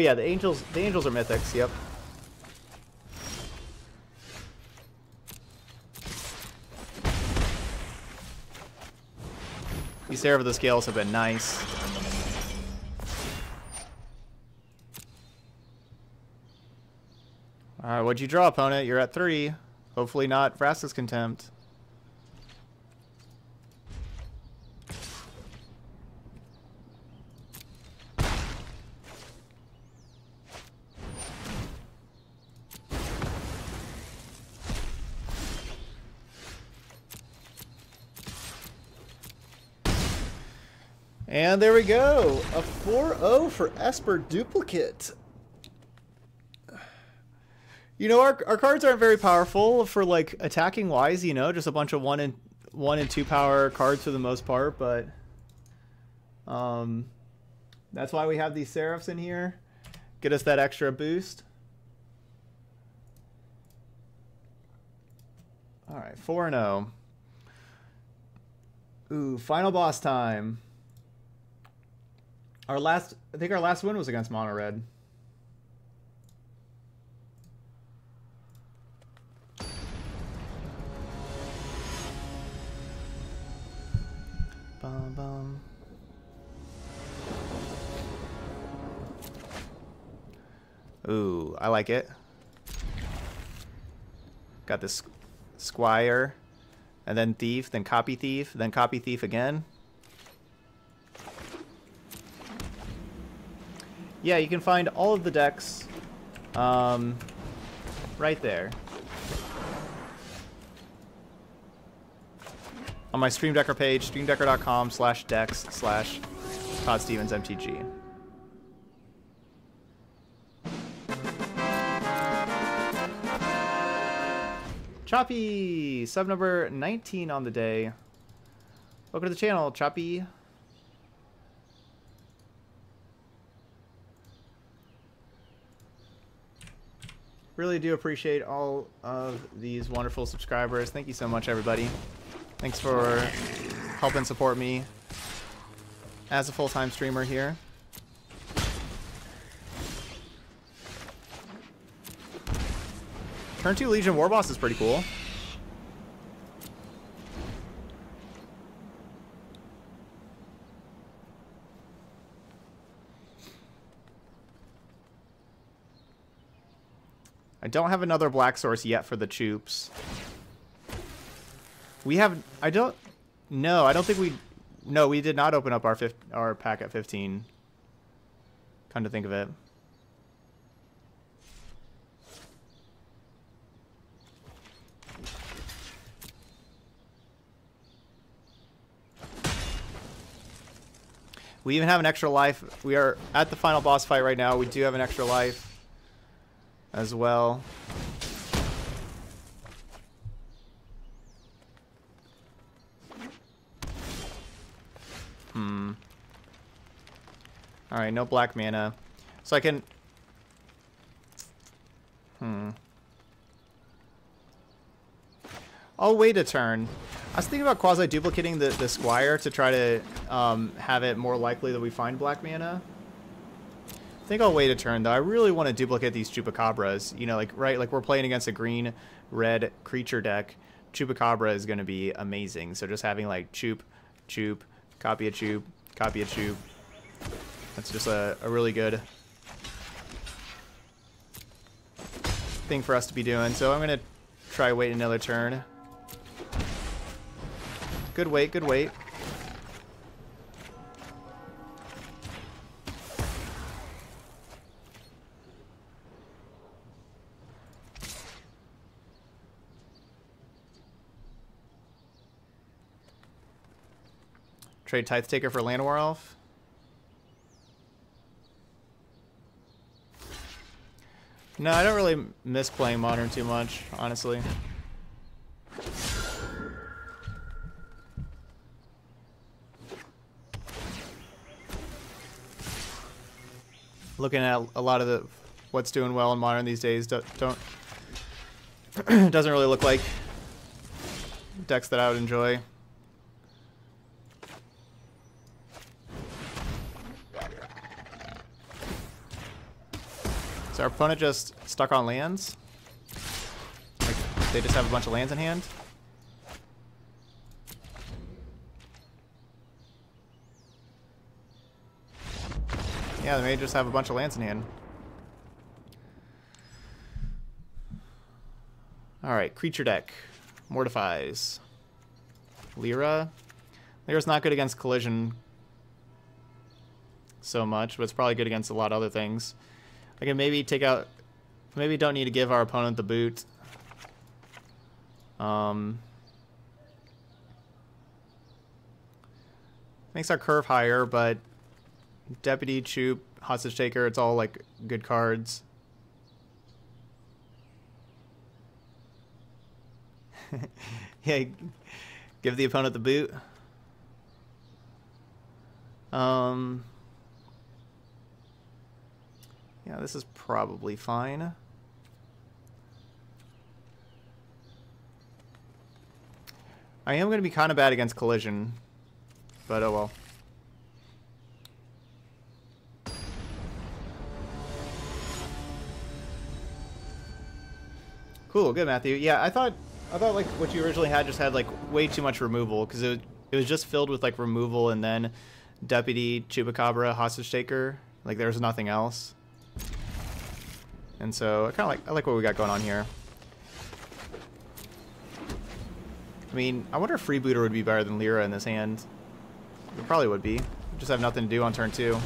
Oh, yeah, the angels. The angels are mythics. Yep. These Seraph of the Scales have been nice. Alright, what'd you draw, opponent? You're at three. Hopefully not Vraska's Contempt. And there we go. A 4-0 for Esper Duplicate. You know, our, our cards aren't very powerful for, like, attacking wise, you know, just a bunch of 1 and 1 and 2 power cards for the most part, but... Um, that's why we have these Seraphs in here. Get us that extra boost. Alright, 4-0. Ooh, final boss time. Our last, I think our last win was against Mono Red. Bum, bum. Ooh, I like it. Got this Squire, and then Thief, then Copy Thief, then Copy Thief again. Yeah, you can find all of the decks um, right there. On my Stream Decker page, streamdecker.com slash decks slash Todd Stevens MTG. Choppy! Sub number 19 on the day. Welcome to the channel, Choppy. Really do appreciate all of these wonderful subscribers. Thank you so much, everybody. Thanks for helping support me as a full-time streamer here. Turn 2 Legion Warboss is pretty cool. Don't have another black source yet for the Choops. We have... I don't... No, I don't think we... No, we did not open up our our pack at 15. Come to think of it. We even have an extra life. We are at the final boss fight right now. We do have an extra life as well. Hmm. Alright, no black mana. So I can... Hmm. I'll wait a turn. I was thinking about quasi-duplicating the, the Squire to try to um, have it more likely that we find black mana think I'll wait a turn, though. I really want to duplicate these Chupacabras. You know, like, right, like we're playing against a green-red creature deck. Chupacabra is going to be amazing. So just having, like, Chup, Chup, copy a Chup, copy a Chup. That's just a, a really good thing for us to be doing. So I'm going to try wait another turn. Good wait, good wait. Trade Tithe Taker for Llanowar Elf. No, I don't really miss playing Modern too much, honestly. Looking at a lot of the what's doing well in Modern these days, don't, don't doesn't really look like decks that I would enjoy. Is our opponent just stuck on lands? Like, they just have a bunch of lands in hand? Yeah, they may just have a bunch of lands in hand. Alright, creature deck. Mortifies. Lyra. Lyra's not good against collision so much, but it's probably good against a lot of other things. I can maybe take out... Maybe don't need to give our opponent the boot. Um, makes our curve higher, but Deputy, Choop, Hostage Taker, it's all like good cards. yeah, give the opponent the boot. Um, yeah, this is probably fine. I am going to be kind of bad against collision, but oh well. Cool, good, Matthew. Yeah, I thought I thought like what you originally had just had like way too much removal because it it was just filled with like removal and then deputy chupacabra hostage taker. Like there was nothing else. And so I kind of like I like what we got going on here. I mean, I wonder if Freebooter would be better than Lyra in this hand. It probably would be. Just have nothing to do on turn two.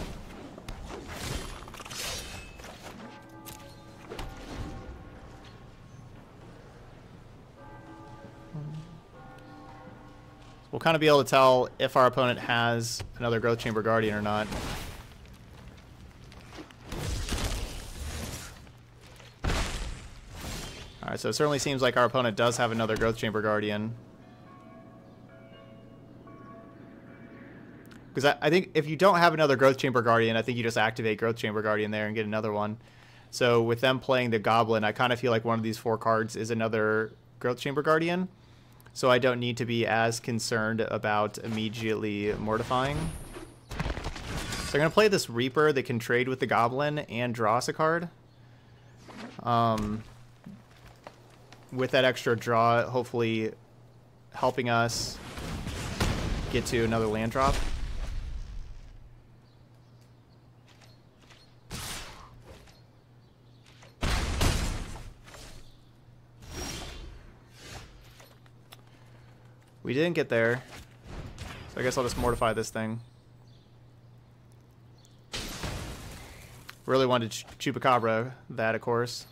We'll kind of be able to tell if our opponent has another Growth Chamber Guardian or not. Alright, so it certainly seems like our opponent does have another Growth Chamber Guardian. Because I, I, think if you don't have another Growth Chamber Guardian, I think you just activate Growth Chamber Guardian there and get another one. So with them playing the Goblin, I kind of feel like one of these four cards is another Growth Chamber Guardian so I don't need to be as concerned about immediately mortifying. So I'm going to play this Reaper that can trade with the Goblin and draw us a card. Um, with that extra draw, hopefully helping us get to another land drop. We didn't get there. So I guess I'll just mortify this thing. Really wanted Ch Chupacabra that, of course.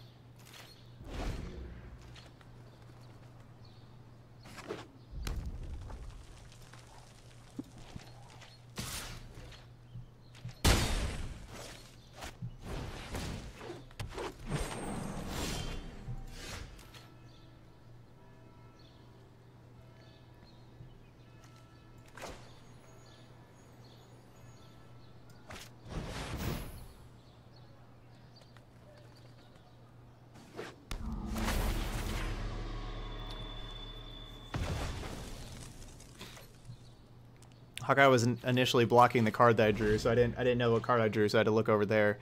HawkTie was initially blocking the card that I drew, so I didn't I didn't know what card I drew, so I had to look over there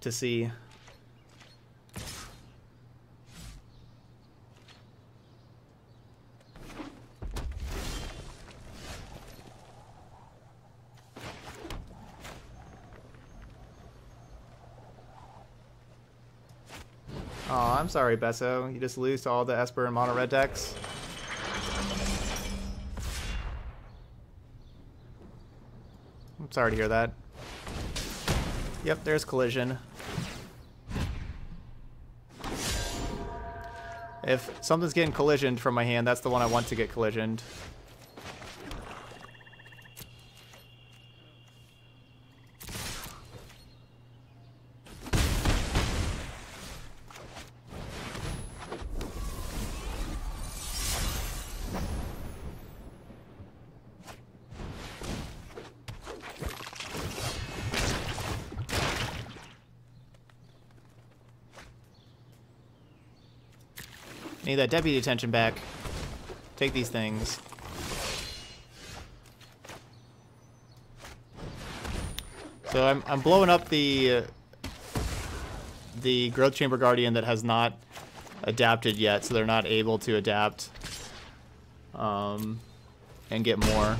to see. Oh, I'm sorry, Besso. You just lose to all the Esper and Mono Red decks. Sorry to hear that. Yep, there's collision. If something's getting collisioned from my hand, that's the one I want to get collisioned. Need that Deputy of Detention back. Take these things. So I'm, I'm blowing up the... Uh, the Growth Chamber Guardian that has not adapted yet, so they're not able to adapt um, and get more.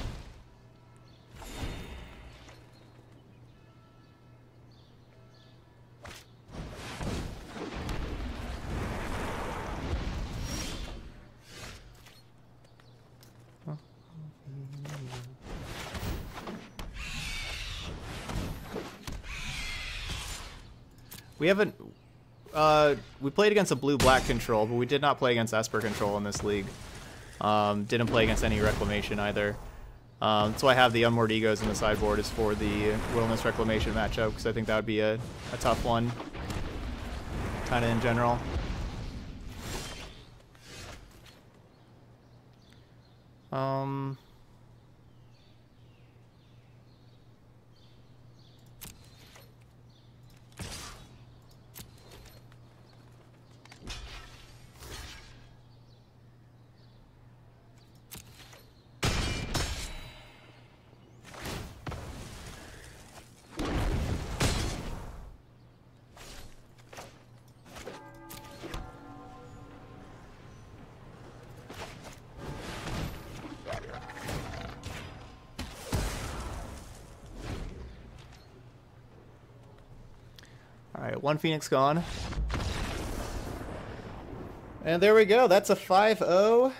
We haven't. Uh, we played against a blue-black control, but we did not play against Esper control in this league. Um, didn't play against any Reclamation either. Um, so I have the Unmoored Egos in the sideboard is for the Wilderness Reclamation matchup, because I think that would be a, a tough one, kind of in general. Um... one Phoenix gone. And there we go. That's a 5-0. I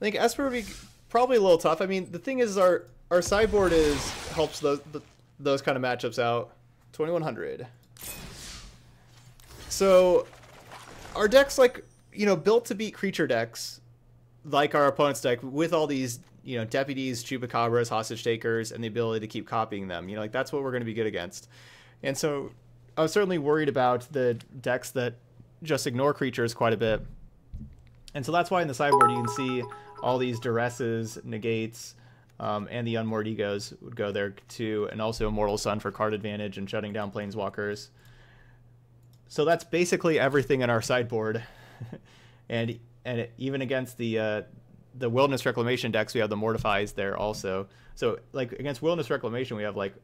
think Esper would be probably a little tough. I mean, the thing is, our our sideboard is helps those the, those kind of matchups out. 2100. So, our deck's like you know built to beat creature decks, like our opponent's deck, with all these you know deputies, chupacabras, hostage takers, and the ability to keep copying them. You know, like that's what we're going to be good against. And so, I was certainly worried about the decks that just ignore creatures quite a bit. And so that's why in the sideboard you can see all these duresses, negates, um, and the unmoored egos would go there too, and also Immortal Sun for card advantage and shutting down planeswalkers. So that's basically everything in our sideboard, and and even against the uh, the Wilderness Reclamation decks, we have the Mortifies there also. So like against Wilderness Reclamation, we have like,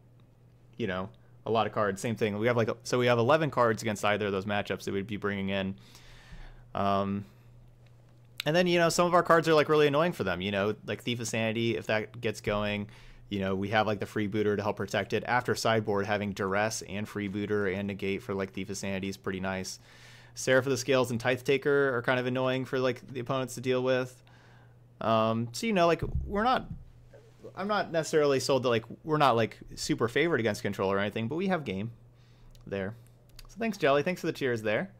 you know, a lot of cards. Same thing. We have like so we have 11 cards against either of those matchups that we'd be bringing in. Um, and then you know some of our cards are like really annoying for them. You know, like Thief of Sanity, if that gets going, you know we have like the freebooter to help protect it. After sideboard, having duress and freebooter and negate for like Thief of Sanity is pretty nice. Seraph of the Scales and Tithe Taker are kind of annoying for like the opponents to deal with. Um, so you know, like we're not. I'm not necessarily sold that like we're not like super favored against control or anything, but we have game there. So thanks, Jelly. Thanks for the cheers there,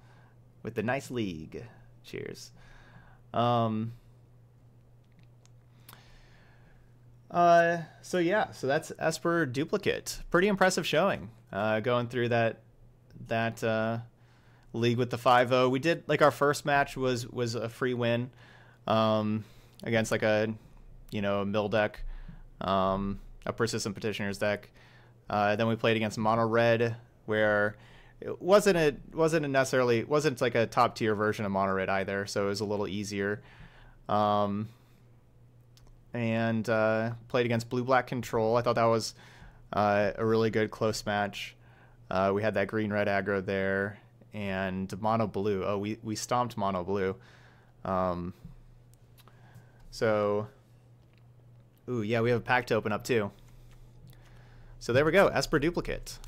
with the nice league. Cheers. Um, uh, so yeah, so that's Esper Duplicate. Pretty impressive showing. Uh, going through that that uh, league with the 5-0. We did like our first match was was a free win um, against like a you know a mill deck, um, a persistent petitioners deck. Uh, then we played against mono red where it wasn't a wasn't a necessarily wasn't like a top tier version of mono red either, so it was a little easier. Um, and uh, played against blue black control. I thought that was uh, a really good close match. Uh, we had that green red aggro there, and mono blue. Oh, we we stomped mono blue. Um, so, ooh yeah, we have a pack to open up too. So there we go, Esper duplicate.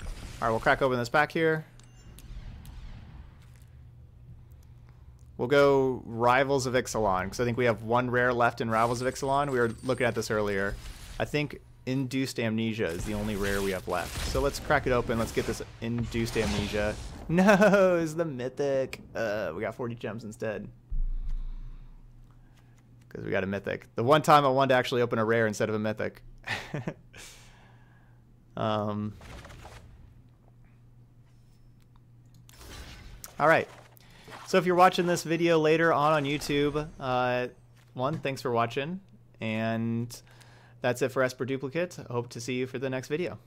All right, we'll crack open this pack here. We'll go Rivals of Ixalan, because I think we have one rare left in Rivals of Ixalan. We were looking at this earlier. I think Induced Amnesia is the only rare we have left. So let's crack it open. Let's get this Induced Amnesia. No, it's the Mythic. Uh, we got 40 gems instead. Because we got a Mythic. The one time I wanted to actually open a rare instead of a Mythic. um... All right. So if you're watching this video later on on YouTube, uh, one, thanks for watching. And that's it for Esper Duplicate. Hope to see you for the next video.